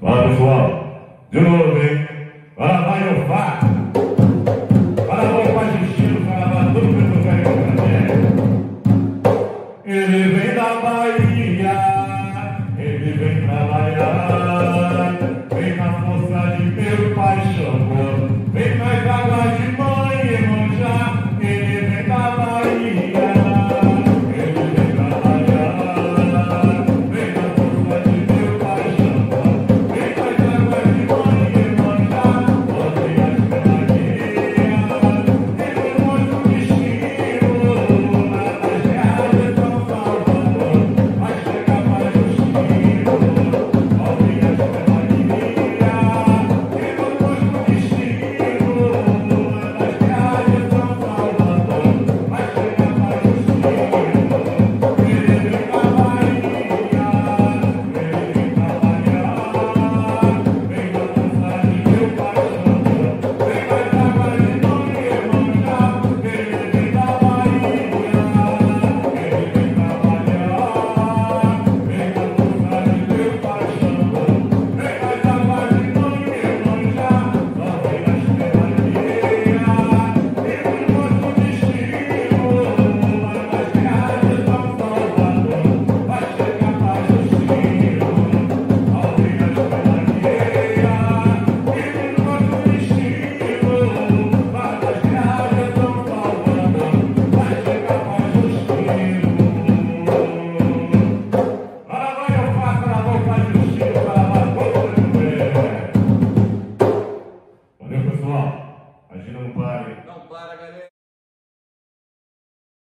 Vai, pessoal. De novo, hein? Vai, vai, eu fato. Para o pai de para a tudo que eu Ele vem da Bahia. para. Não para, galera.